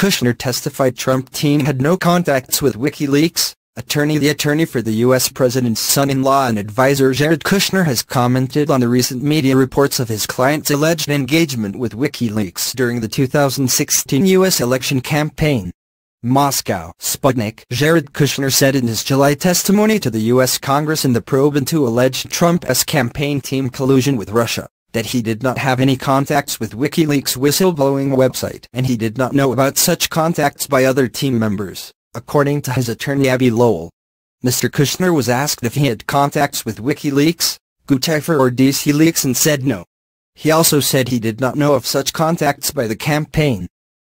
Kushner testified Trump team had no contacts with WikiLeaks. Attorney The attorney for the U.S. president's son-in-law and advisor Jared Kushner has commented on the recent media reports of his client's alleged engagement with WikiLeaks during the 2016 U.S. election campaign. Moscow, Sputnik. Jared Kushner said in his July testimony to the U.S. Congress in the probe into alleged Trump's campaign team collusion with Russia, that he did not have any contacts with WikiLeaks whistleblowing website and he did not know about such contacts by other team members, according to his attorney Abbe Lowell. Mr. Kushner was asked if he had contacts with WikiLeaks, Guccifer or DC Leaks and said no. He also said he did not know of such contacts by the campaign.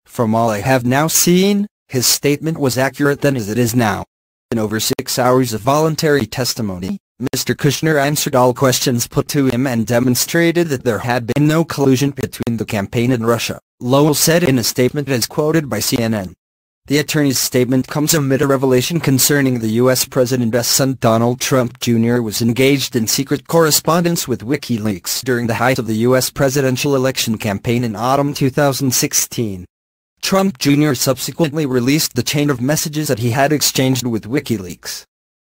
From all I have now seen, his statement was accurate then as it is now. In over six hours of voluntary testimony, Mr. Kushner answered all questions put to him and demonstrated that there had been no collusion between the campaign and Russia, Lowell said in a statement as quoted by CNN. The attorney's statement comes amid a revelation concerning the U.S. President's son Donald Trump Jr. was engaged in secret correspondence with WikiLeaks during the height of the U.S. presidential election campaign in autumn 2016. Trump Jr. subsequently released the chain of messages that he had exchanged with WikiLeaks.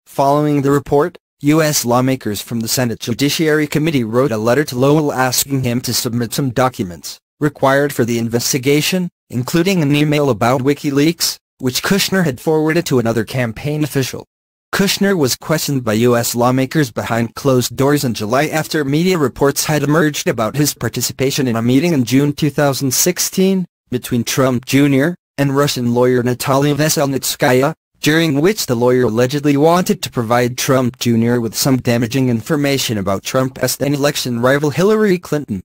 Following the report, U.S. lawmakers from the Senate Judiciary Committee wrote a letter to Lowell asking him to submit some documents required for the investigation, including an email about WikiLeaks, which Kushner had forwarded to another campaign official. Kushner was questioned by U.S. lawmakers behind closed doors in July after media reports had emerged about his participation in a meeting in June 2016, between Trump Jr. and Russian lawyer Natalia Veselnitskaya, during which the lawyer allegedly wanted to provide Trump Jr. with some damaging information about Trump's then-election rival Hillary Clinton.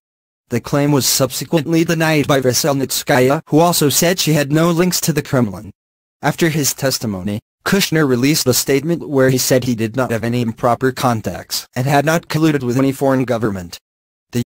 The claim was subsequently denied by Veselnitskaya, who also said she had no links to the Kremlin. After his testimony, Kushner released a statement where he said he did not have any improper contacts and had not colluded with any foreign government.